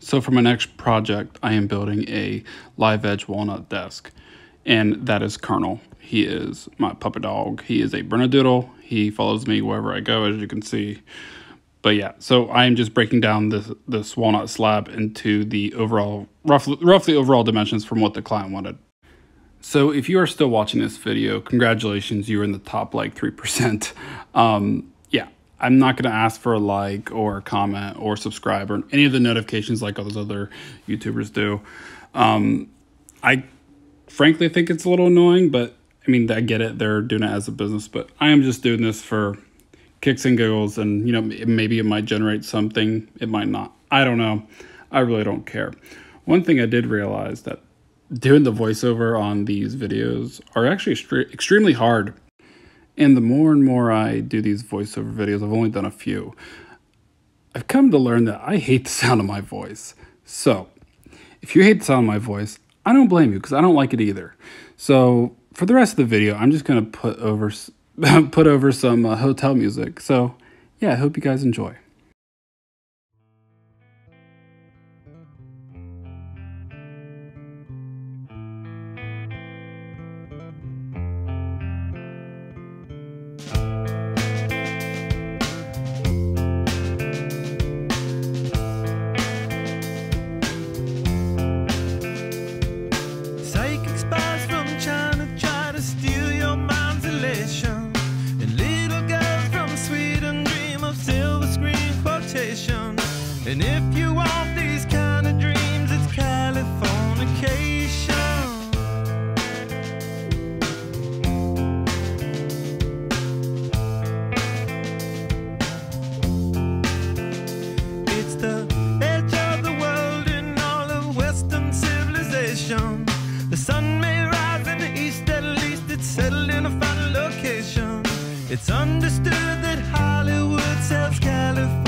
So for my next project, I am building a live edge walnut desk, and that is Colonel. He is my puppet dog. He is a Bernedoodle. He follows me wherever I go, as you can see. But yeah, so I am just breaking down this this walnut slab into the overall roughly roughly overall dimensions from what the client wanted. So if you are still watching this video, congratulations, you're in the top like 3%. Um, I'm not going to ask for a like or a comment or subscribe or any of the notifications like all those other YouTubers do. Um, I frankly think it's a little annoying, but I mean, I get it. They're doing it as a business, but I am just doing this for kicks and giggles. And, you know, maybe it might generate something, it might not. I don't know. I really don't care. One thing I did realize that doing the voiceover on these videos are actually extremely hard. And the more and more I do these voiceover videos, I've only done a few, I've come to learn that I hate the sound of my voice. So, if you hate the sound of my voice, I don't blame you because I don't like it either. So, for the rest of the video, I'm just going to put over put over some uh, hotel music. So, yeah, I hope you guys enjoy. It's understood that Hollywood sells Californication.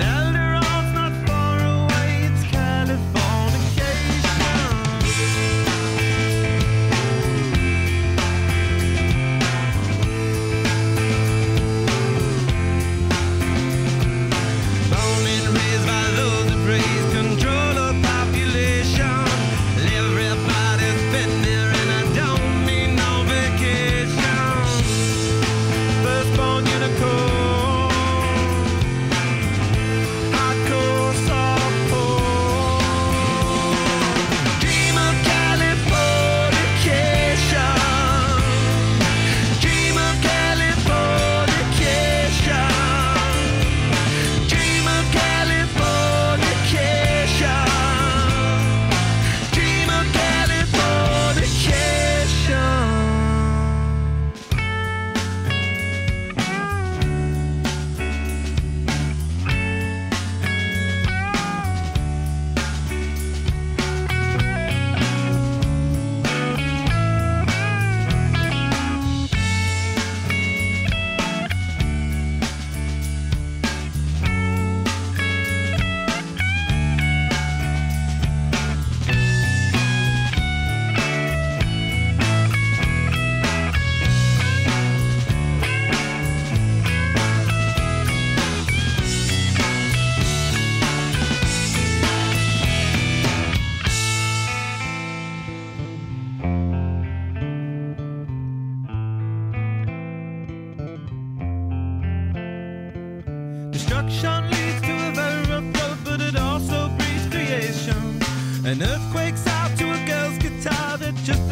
Can Destruction leads to a very rough road, but it also breeds creation. An earthquake's out to a girl's guitar that just